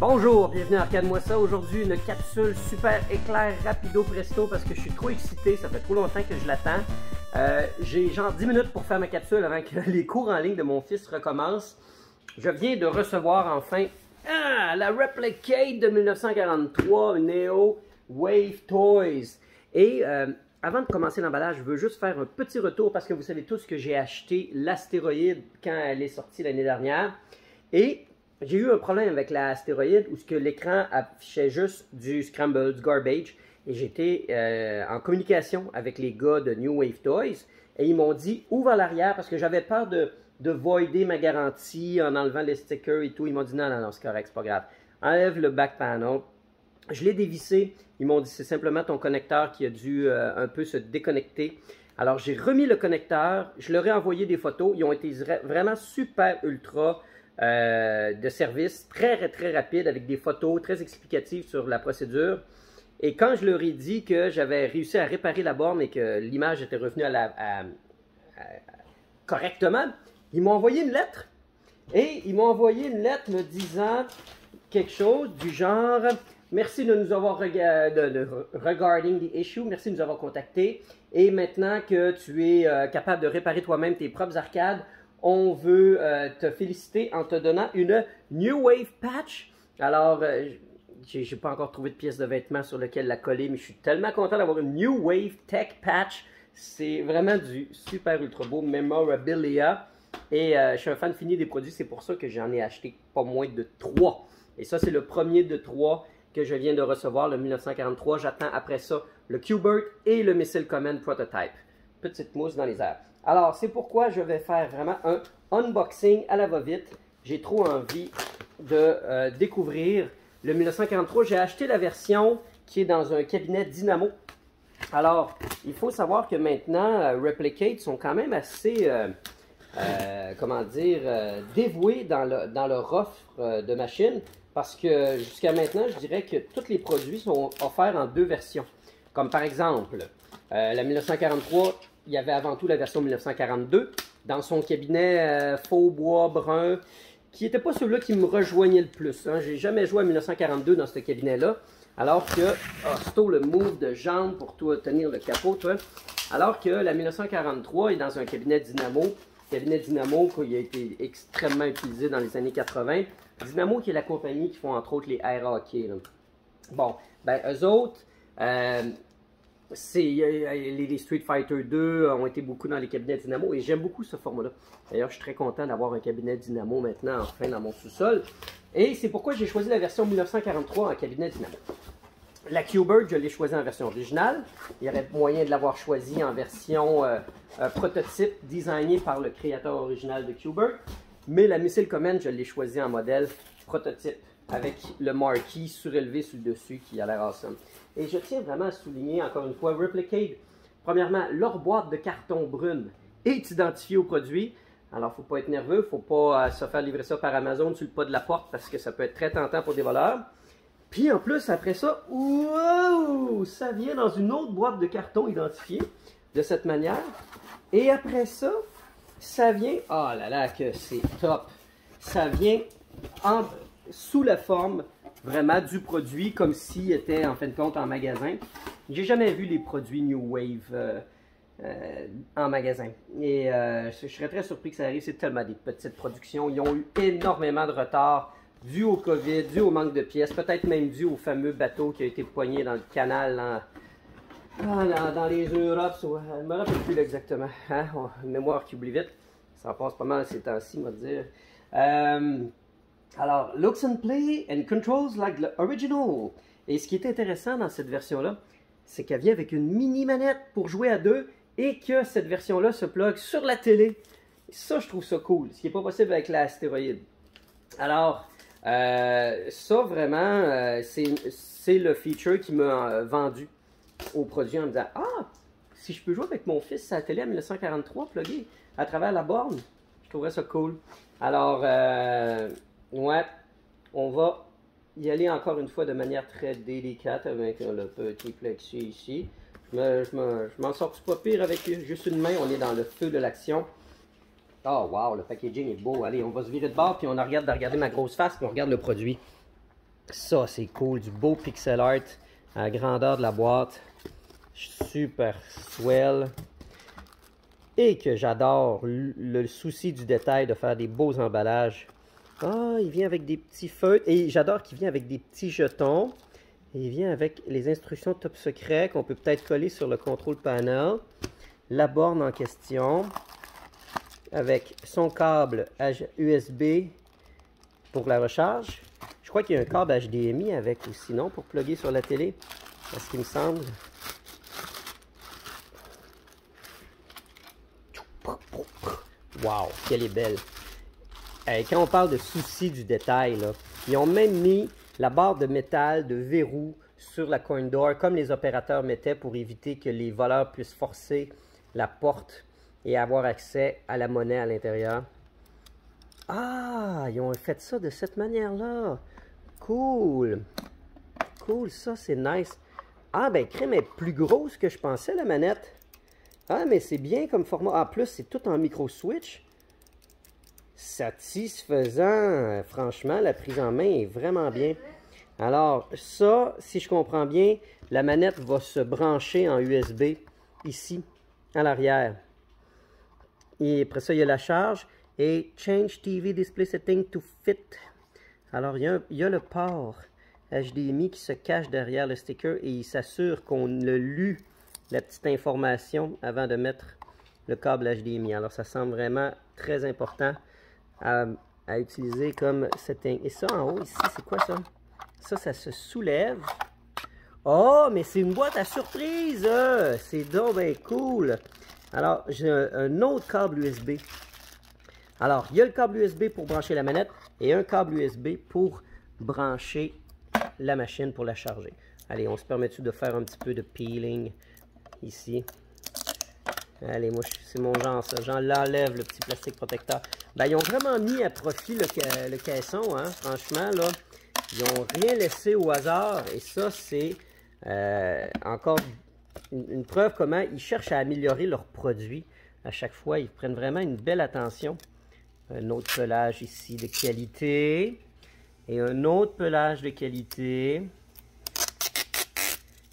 Bonjour, bienvenue à Arcade Moi. Aujourd'hui, une capsule super éclair rapido presto parce que je suis trop excité, ça fait trop longtemps que je l'attends. Euh, J'ai genre 10 minutes pour faire ma capsule avant que les cours en ligne de mon fils recommencent. Je viens de recevoir enfin ah, la Replicate de 1943 Neo Wave Toys. Et euh, avant de commencer l'emballage, je veux juste faire un petit retour parce que vous savez tous que j'ai acheté l'astéroïde quand elle est sortie l'année dernière. Et j'ai eu un problème avec l'astéroïde où que l'écran affichait juste du scramble, du garbage. Et j'étais euh, en communication avec les gars de New Wave Toys. Et ils m'ont dit ouvre l'arrière parce que j'avais peur de, de voider ma garantie en enlevant les stickers et tout. Ils m'ont dit non, non, non, c'est correct, c'est pas grave. Enlève le back panel. Je l'ai dévissé. Ils m'ont dit c'est simplement ton connecteur qui a dû euh, un peu se déconnecter. Alors j'ai remis le connecteur. Je leur ai envoyé des photos. Ils ont été vraiment super ultra euh, de service très, très rapide avec des photos très explicatives sur la procédure. Et quand je leur ai dit que j'avais réussi à réparer la borne et que l'image était revenue correctement, ils m'ont envoyé une lettre. Et ils m'ont envoyé une lettre me disant quelque chose du genre Merci de nous avoir de, regarding the issue, merci de nous avoir contacté. Et maintenant que tu es euh, capable de réparer toi-même tes propres arcades, on veut euh, te féliciter en te donnant une New Wave Patch. Alors, euh, j'ai pas encore trouvé de pièce de vêtement sur lequel la coller, mais je suis tellement content d'avoir une New Wave Tech Patch. C'est vraiment du super ultra beau memorabilia. Et euh, je suis un fan fini des produits, c'est pour ça que j'en ai acheté pas moins de trois. Et ça, c'est le premier de trois que je viens de recevoir, le 1943. J'attends après ça le Qbert et le Missile Command Prototype. Petite mousse dans les airs. Alors, c'est pourquoi je vais faire vraiment un unboxing à la va-vite. J'ai trop envie de euh, découvrir le 1943. J'ai acheté la version qui est dans un cabinet Dynamo. Alors, il faut savoir que maintenant, euh, Replicate sont quand même assez, euh, comment dire, dévoués dans, dans leur offre de machines. Parce que jusqu'à maintenant, je dirais que tous les produits sont offerts en deux versions. Comme par exemple, la 1943 il y avait avant tout la version 1942 dans son cabinet euh, faux bois brun, qui n'était pas celui-là qui me rejoignait le plus. Hein. J'ai jamais joué à 1942 dans ce cabinet-là. Alors que, oh, le move de jambe pour toi tenir le capot, toi. Alors que la 1943 est dans un cabinet Dynamo. Cabinet Dynamo qui a été extrêmement utilisé dans les années 80. Dynamo qui est la compagnie qui font entre autres les air hockey. Bon, ben eux autres, euh, les, Street Fighter 2 ont été beaucoup dans les cabinets Dynamo et j'aime beaucoup ce format-là. D'ailleurs, je suis très content d'avoir un cabinet Dynamo maintenant, enfin, dans mon sous-sol. Et c'est pourquoi j'ai choisi la version 1943 en cabinet Dynamo. La Q-Bird, je l'ai choisi en version originale. Il y aurait moyen de l'avoir choisi en version euh, euh, prototype designée par le créateur original de Q-Bird. Mais la Missile Command, je l'ai choisi en modèle prototype avec le marquis surélevé sur le dessus qui a l'air awesome. Et je tiens vraiment à souligner encore une fois, Replicate, premièrement, leur boîte de carton brune est identifiée au produit. Alors, faut pas être nerveux, faut pas euh, se faire livrer ça par Amazon sur le pas de la porte parce que ça peut être très tentant pour des voleurs. Puis en plus, après ça, wow, ça vient dans une autre boîte de carton identifiée de cette manière. Et après ça, ça vient, oh là là, que c'est top. Ça vient en, sous la forme vraiment du produit comme s'il était en fin de compte en magasin. J'ai jamais vu les produits New Wave euh, euh, en magasin. Et euh, je serais très surpris que ça arrive. C'est tellement des petites productions. Ils ont eu énormément de retard dû au COVID, dû au manque de pièces, peut-être même dû au fameux bateau qui a été poigné dans le canal ah, dans, les Europes. je ne me rappelle plus exactement. Hein? mémoire qui oublie vite. Ça passe pas mal ces temps-ci, on va dire. Alors, looks and play and controls like the original. Et ce qui est intéressant dans cette version-là, c'est qu'elle vient avec une mini manette pour jouer à deux et que cette version-là se plug sur la télé. ça, je trouve ça cool, ce qui n'est pas possible avec l'astéroïde. Alors, euh, ça vraiment, euh, c'est le feature qui m'a euh, vendu au produit en me disant Ah, si je peux jouer avec mon fils à la télé en 1943 plugué à travers la borne, je trouverais ça cool. Alors, Ouais, on va y aller encore une fois de manière très délicate avec le petit plexi ici. Je m'en sors pas pire avec juste une main, on est dans le feu de l'action. Oh wow, le packaging est beau. Allez, on va se virer de bord, puis on regarde de regarder ma grosse face, puis on regarde le produit. Ça, c'est cool. Du beau pixel art à la grandeur de la boîte. Super swell. Et que j'adore le souci du détail de faire des beaux emballages. Ah, il vient avec des petits feutres. Et j'adore qu'il vient avec des petits jetons. Et il vient avec les instructions top secret qu'on peut peut-être coller sur le contrôle panel. La borne en question. Avec son câble USB pour la recharge. Je crois qu'il y a un câble HDMI avec aussi, non? Pour plugger sur la télé? C'est ce qu'il me semble. Wow, qu'elle est belle. Quand on parle de souci du détail, ils ont même mis la barre de métal de verrou sur la coin door, comme les opérateurs mettaient pour éviter que les voleurs puissent forcer la porte et avoir accès à la monnaie à l'intérieur. Ah, ils ont fait ça de cette manière-là. Cool. Cool, ça c'est nice. Ah, ben, crème est plus grosse que je pensais, la manette. Ah, mais c'est bien comme format. En plus, c'est tout en micro-switch. Satisfaisant. Franchement, la prise en main est vraiment bien. Alors, ça, si je comprends bien, la manette va se brancher en USB ici, à l'arrière. Et après ça, il y a la charge. Et Change TV Display Setting to Fit. Alors, il y a, le port HDMI qui se cache derrière le sticker et il s'assure qu'on a lu la petite information avant de mettre le câble HDMI. Alors ça semble vraiment très important à, utiliser comme setting. Et ça en haut ici, c'est quoi ça? Ça, ça se soulève. Oh, mais c'est une boîte à surprise! C'est donc bien cool! Alors, j'ai un, autre câble USB. Alors, il y a le câble USB pour brancher la manette et un câble USB pour brancher la machine pour la charger. Allez, on se permet-tu de faire un petit peu de peeling ici? Allez, moi, c'est mon genre, ça. J'en l'enlève, le petit plastique protecteur. Ben, ils ont vraiment mis à profit le, caisson, hein, franchement, là. Ils n'ont rien laissé au hasard. Et ça, c'est euh, encore une, preuve comment ils cherchent à améliorer leurs produits. À chaque fois, ils prennent vraiment une belle attention. Un autre pelage ici de qualité. Et un autre pelage de qualité.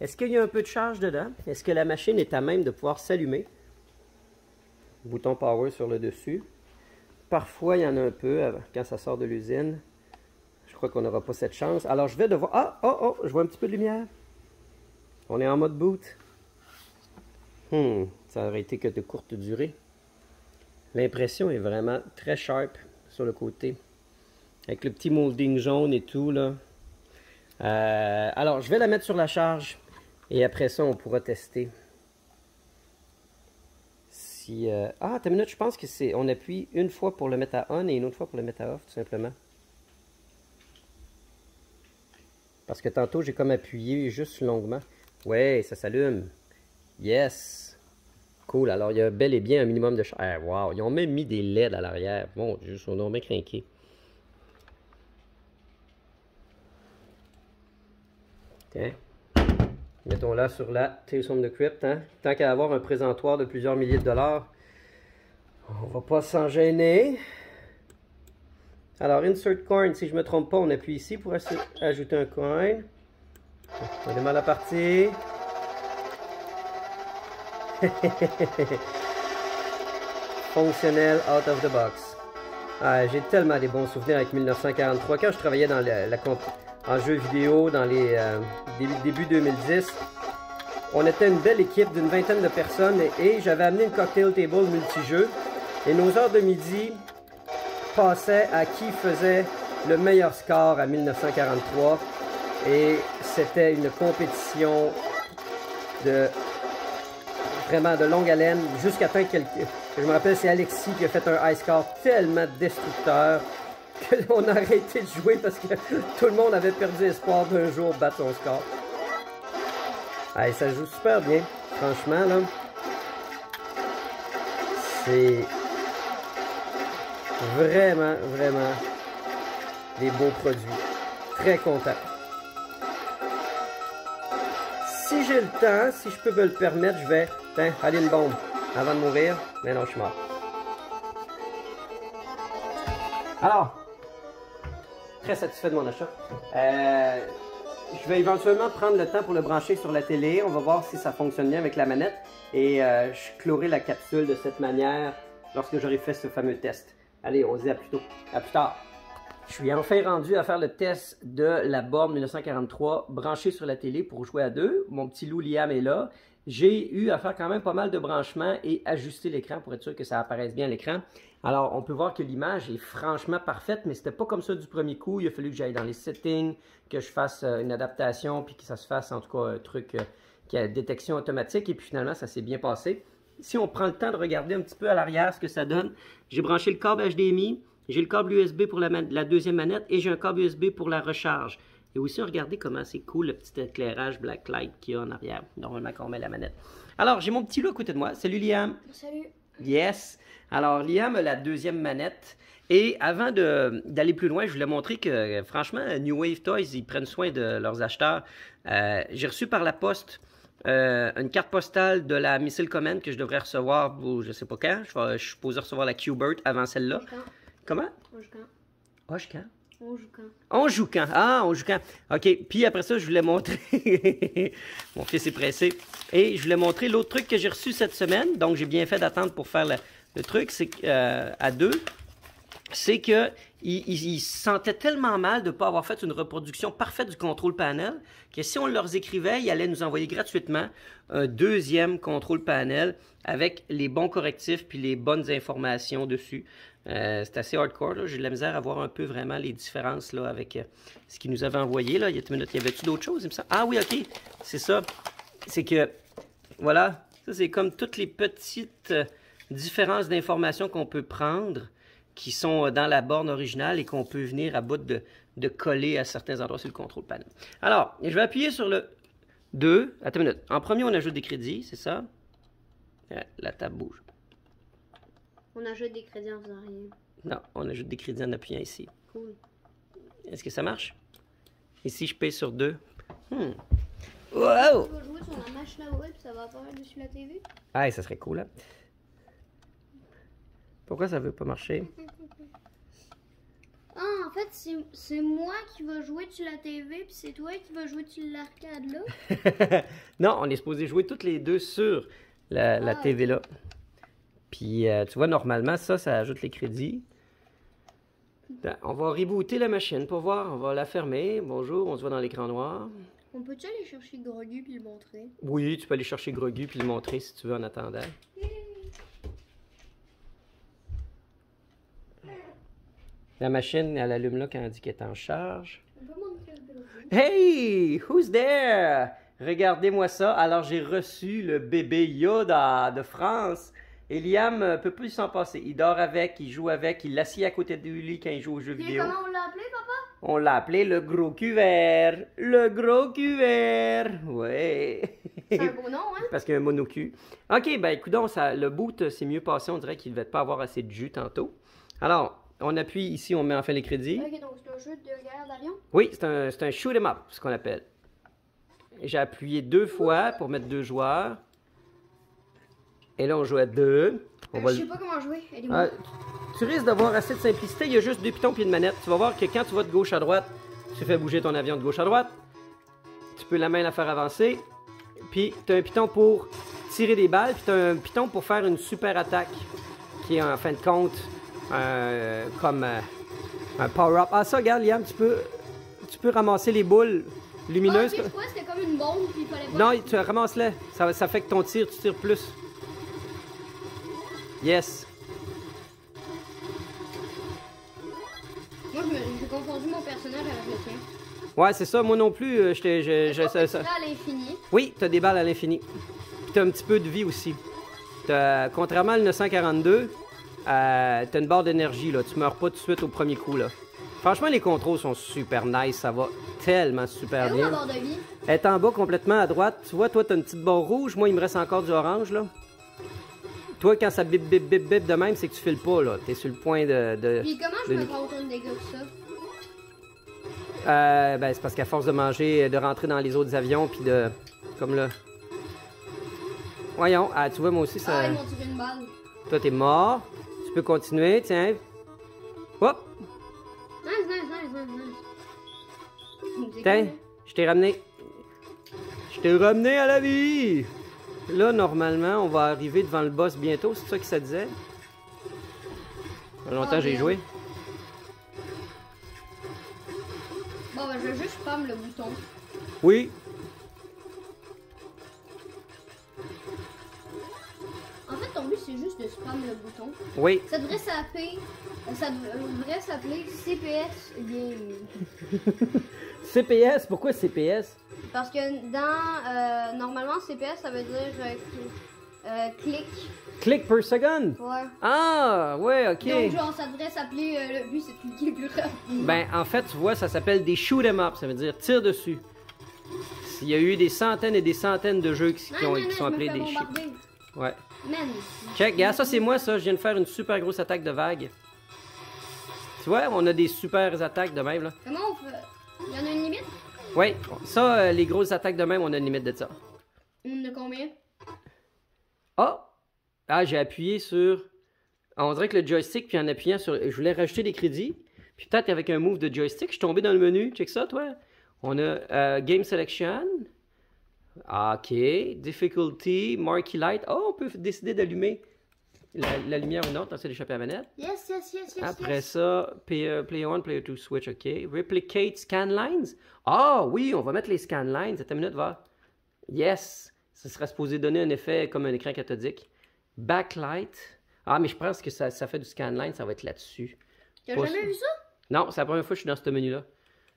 Est-ce qu'il y a un peu de charge dedans? Est-ce que la machine est à même de pouvoir s'allumer? Bouton power sur le dessus. Parfois, il y en a un peu quand ça sort de l'usine. Je crois qu'on n'aura pas cette chance. Alors, je vais devoir... Ah, oh, oh, je vois un petit peu de lumière. On est en mode boot. Hmm, ça aurait été que de courte durée. L'impression est vraiment très sharp sur le côté. Avec le petit molding jaune et tout, là. Euh, alors, je vais la mettre sur la charge. Et après ça, on pourra tester. Si, euh... Ah, ta minute, je pense que c'est. On appuie une fois pour le mettre à on et une autre fois pour le mettre à off, tout simplement. Parce que tantôt, j'ai comme appuyé juste longuement. Ouais, ça s'allume. Yes. Cool. Alors, il y a bel et bien un minimum de Ah, wow. Ils ont même mis des LED à l'arrière. Bon, juste on a bien craqué. OK. Mettons-la sur la Tales from the Crypt. Hein? Tant qu'à avoir un présentoir de plusieurs milliers de dollars, on va pas s'en gêner. Alors, insert coin, si je me trompe pas, on appuie ici pour ajouter un coin. On démarre la partie. Fonctionnel out of the box. Ah, J'ai tellement des bons souvenirs avec 1943. Quand je travaillais dans la, la, en jeux vidéo dans les euh, début 2010. On était une belle équipe d'une vingtaine de personnes et, j'avais amené une cocktail table multijeu. Et nos heures de midi passaient à qui faisait le meilleur score à 1943. Et c'était une compétition de vraiment de longue haleine jusqu'à temps que je me rappelle c'est Alexis qui a fait un high score tellement destructeur qu'on a arrêté de jouer parce que tout le monde avait perdu espoir d'un jour battre son score. Allez, ça joue super bien, franchement, là. C'est vraiment, vraiment des beaux produits. Très content. Si j'ai le temps, si je peux me le permettre, je vais ben, aller une bombe avant de mourir. Mais non, je suis mort. Alors, très satisfait de mon achat. Euh, je vais éventuellement prendre le temps pour le brancher sur la télé. On va voir si ça fonctionne bien avec la manette. Et euh, je clorai la capsule de cette manière lorsque j'aurai fait ce fameux test. Allez, on se dit à plus tôt. À plus tard. Je suis enfin rendu à faire le test de la borne 1943 branchée sur la télé pour jouer à deux. Mon petit loup Liam est là. J'ai eu à faire quand même pas mal de branchements et ajuster l'écran pour être sûr que ça apparaisse bien à l'écran. Alors, on peut voir que l'image est franchement parfaite, mais c'était pas comme ça du premier coup. Il a fallu que j'aille dans les settings, que je fasse euh, une adaptation, puis que ça se fasse en tout cas un truc euh, qui a détection automatique. Et puis finalement, ça s'est bien passé. Si on prend le temps de regarder un petit peu à l'arrière ce que ça donne, j'ai branché le câble HDMI, j'ai le câble USB pour la, la deuxième manette et j'ai un câble USB pour la recharge. Et aussi, regardez comment c'est cool le petit éclairage blacklight qu'il y a en arrière, normalement quand on met la manette. Alors, j'ai mon petit loup à côté de moi. Salut Liam. Salut. Yes. Alors, Liam a la deuxième manette. Et avant d'aller plus loin, je voulais montrer que, franchement, New Wave Toys, ils prennent soin de leurs acheteurs. Euh, j'ai reçu par la poste euh, une carte postale de la Missile Command que je devrais recevoir, ou je sais pas quand. Je, je suis supposé recevoir la Q-Bert avant celle-là. Comment? Joue quand? Joue quand? Ah, quand? OK. Puis après ça, je voulais montrer... Mon fils est pressé. Et je voulais montrer l'autre truc que j'ai reçu cette semaine. Donc, j'ai bien fait d'attendre pour faire le, truc. C'est euh, à deux. C'est que se sentaient tellement mal de ne pas avoir fait une reproduction parfaite du contrôle panel que si on leur écrivait, ils allaient nous envoyer gratuitement un deuxième contrôle panel avec les bons correctifs puis les bonnes informations dessus. Euh, c'est assez hardcore. J'ai de la misère à voir un peu vraiment les différences là, avec euh, ce qu'ils nous avaient envoyé. Là. Il y a avait-tu d'autres choses? Il Ah oui, OK. C'est ça. C'est que, voilà, c'est comme toutes les petites euh, différences d'informations qu'on peut prendre qui sont dans la borne originale et qu'on peut venir à bout de, de coller à certains endroits sur le contrôle panel. Alors, je vais appuyer sur le 2. Attends une minute. En premier, on ajoute des crédits, c'est ça? La table bouge. On ajoute des crédits en faisant rien. Non, on ajoute des crédits en appuyant ici. Cool. Est-ce que ça marche? Ici, je paye sur 2. Hmm. Wow! Tu vas jouer sur la machine à voix ça va apparaître dessus la TV? Ah, ça serait cool, hein? Pourquoi ça veut pas marcher? Ah, en fait, c'est moi qui va jouer sur la TV, puis c'est toi qui vas jouer sur l'arcade là? non, on est supposé jouer toutes les deux sur la, la ah. TV là. Puis, euh, tu vois, normalement, ça, ça ajoute les crédits. Ben, on va rebooter la machine pour voir. On va la fermer. Bonjour, on se voit dans l'écran noir. On peut-tu aller chercher Grogu puis le montrer? Oui, tu peux aller chercher Grogu puis le montrer si tu veux en attendant. La machine, elle allume là quand elle dit qu'elle est en charge. Hey! Who's there? Regardez-moi ça. Alors, j'ai reçu le bébé Yoda de France. Et Liam ne peut plus s'en passer. Il dort avec, il joue avec, il l'assied à côté de lui quand il joue aux jeux vidéo. comment? On l'a appelé, papa? On l'a appelé le gros cuvert. Le gros cuvert. Ouais. C'est un beau nom, hein? Parce qu'il y a un monocule. OK, ben écoute, ça, le boot s'est mieux passé. On dirait qu'il ne devait pas avoir assez de jus tantôt. Alors, on appuie ici, on met enfin les crédits. OK, donc c'est un jeu de guerre d'avion? Oui, c'est un, un shoot 'em up, ce qu'on appelle. J'ai appuyé deux fois pour mettre deux joueurs. Et là, on joue à deux. On euh, Je sais pas comment jouer. Ah, tu risques d'avoir assez de simplicité. Il y a juste deux pitons puis une manette. Tu vas voir que quand tu vas de gauche à droite, tu fais bouger ton avion de gauche à droite. Tu peux la main la faire avancer. Puis tu as un piton pour tirer des balles. Puis tu as un piton pour faire une super attaque. Qui est en fin de compte comme euh, un power-up. Ah, ça, regarde, Liam, tu peux, tu peux ramasser les boules lumineuses. Ah, c'était comme une bombe. Puis il fallait pas... Non, tu ramasses-les. Ça, ça fait que ton tir, tu tires plus. Yes. Moi, j'ai confondu mon personnage avec le tien. Ouais, c'est ça. Moi non plus, euh. Je, ça, ça. à l'infini. Oui, t'as des balles à l'infini. Puis t'as un petit peu de vie aussi. As, contrairement à 942, euh, t'as une barre d'énergie, là. Tu meurs pas tout de suite au premier coup, là. Franchement, les contrôles sont super nice. Ça va tellement super bien. Où barre de vie? Elle est en bas, complètement à droite. Tu vois, toi, t'as une petite barre rouge. Moi, il me reste encore du orange, là. Toi, quand ça bip bip bip bip de même, c'est que tu files pas, là. T'es sur le point de. de Puis comment je me prends autant de dégâts que ça? Euh, ben, c'est parce qu'à force de manger, de rentrer dans les autres avions, puis de. Comme là. Voyons, ah, tu vois, moi aussi, ça. Ah, ils m'ont tiré une balle. Toi, t'es mort. Peux continuer, tiens. Hop! Nice, nice, nice, nice, nice. C'est Tiens, je t'ai ramené. Je t'ai ramené à la vie! Là, normalement, on va arriver devant le boss bientôt, c'est ça que ça disait? Longtemps Ah, j'ai bien. joué. Bon, ben, je vais juste spam le bouton. Oui, c'est juste de spam le bouton. oui. Ça devrait s'appeler... Ça devrait s'appeler CPS Game. CPS, pourquoi CPS? Parce que dans... euh, normalement, CPS, ça veut dire... euh, euh, clic. Click per second. Ouais. Ah, ouais, ok. Donc, genre, ça devrait s'appeler... euh, le but, c'est de cliquer plus rapidement. Ben, en fait, tu vois, ça s'appelle des shoot 'em up, ça veut dire tire dessus. Il y a eu des centaines et des centaines de jeux qui, qui ont- non, qui sont appelés des shoot. Ouais. Man. Check, regarde, ça c'est moi, ça. Je viens de faire une super grosse attaque de vague. Tu vois, on a des super attaques de même, là. Comment on fait... Il y en a une limite? Oui, ça, euh, les grosses attaques de même, on a une limite de ça. On a combien? Ah! Ah, j'ai appuyé sur. On dirait que le joystick, puis en appuyant sur. Je voulais rajouter des crédits. Puis peut-être avec un move de joystick, je suis tombé dans le menu. Check ça, toi. On a euh, Game Selection. Ah, OK. Difficulty, Marquee Light. Oh, on peut décider d'allumer la, la lumière ou non, tenter d'échapper à la manette. Yes, yes, yes, yes, Après yes. ça, player, player 1, player 2, switch, OK. Replicate scan lines. Ah oui, on va mettre les scan lines. Attends une minute, va. Yes. Ça sera supposé donner un effet comme un écran cathodique. Backlight. Ah, mais je pense que ça, ça fait du scan line, ça va être là-dessus. T'as jamais vu ça? Non, c'est la première fois que je suis dans ce menu-là.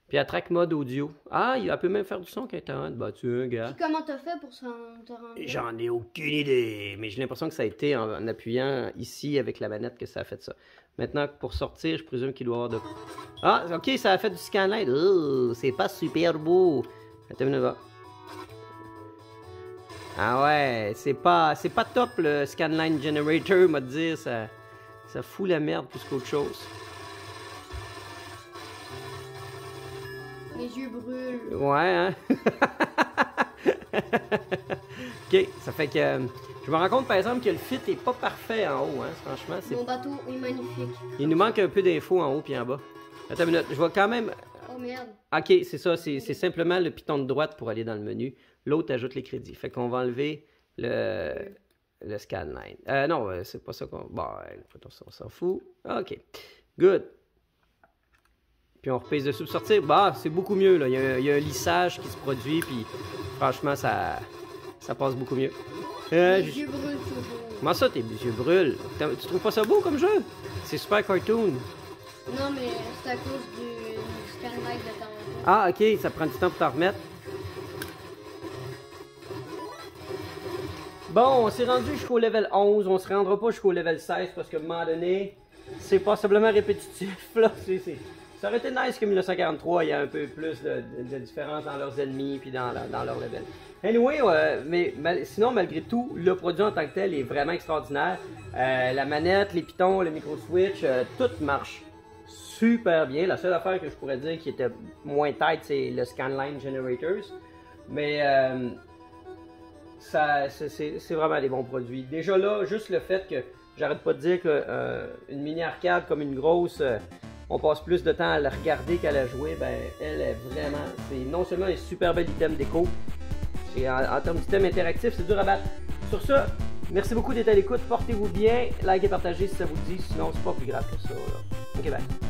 Puis à track mode audio. Ah, il peut même faire du son quand il est en Bah, tu gars. Puis comment t'as fait pour s'en te rendre? là? J'en ai aucune idée, mais j'ai l'impression que ça a été en, en appuyant ici avec la manette que ça a fait ça. Maintenant, pour sortir, je présume qu'il doit y avoir de... Ah, ok, ça a fait du scanline. Oh, c'est pas super beau. Attends une minute. Ah ouais, c'est pas, c'est pas top le scanline generator, m'a dire, ça, ça fout la merde plus qu'autre chose. Mes yeux brûlent. Ouais, hein? ok, ça fait que. euh, Je me rends compte par exemple que le fit est pas parfait en haut, hein? Franchement, c'est. Mon bateau est magnifique. Il nous manque un peu d'infos en haut puis en bas. Attends une minute, je vais quand même. Oh merde. Ok, c'est ça, c'est simplement le piton de droite pour aller dans le menu. L'autre ajoute les crédits. Fait qu'on va enlever le, le scanline. Euh, non, euh, c'est pas ça qu'on. Bon, on s'en fout. Ok, good. Puis on repèse dessus pour sortir. Bah, c'est beaucoup mieux, là. Il y, a, un- il y a un lissage qui se produit, puis franchement, ça, ça passe beaucoup mieux. Euh, j'ai- yeux brûlent toujours. Comment ça, tes yeux brûlent? Tu trouves pas ça beau comme jeu? C'est super cartoon. Non, mais c'est à cause du, du de temps. Ah, ok, ça prend du temps pour t'en remettre. Bon, on s'est rendu jusqu'au level 11. On se rendra pas jusqu'au level 16 parce qu'à un moment donné, c'est possiblement répétitif. Là. C'est- Ça aurait été nice que 1943, il y a un peu plus de, différence dans leurs ennemis puis dans, dans leur level. Anyway, mais sinon, malgré tout, le produit en tant que tel est vraiment extraordinaire. Euh, la manette, les pitons, le micro-switch, euh, tout marche super bien. La seule affaire que je pourrais dire qui était moins tight, c'est le Scanline Generators. Mais euh, c'est- vraiment des bons produits. Déjà là, juste le fait que j'arrête pas de dire que euh, une mini arcade comme une grosse, on passe plus de temps à la regarder qu'à la jouer, ben elle est vraiment, c'est non seulement un super bel item déco, et en, termes d'item interactif, c'est dur à battre. Sur ça, merci beaucoup d'être à l'écoute, portez-vous bien, likez et partagez si ça vous dit, sinon c'est pas plus grave que ça. Ok, bye.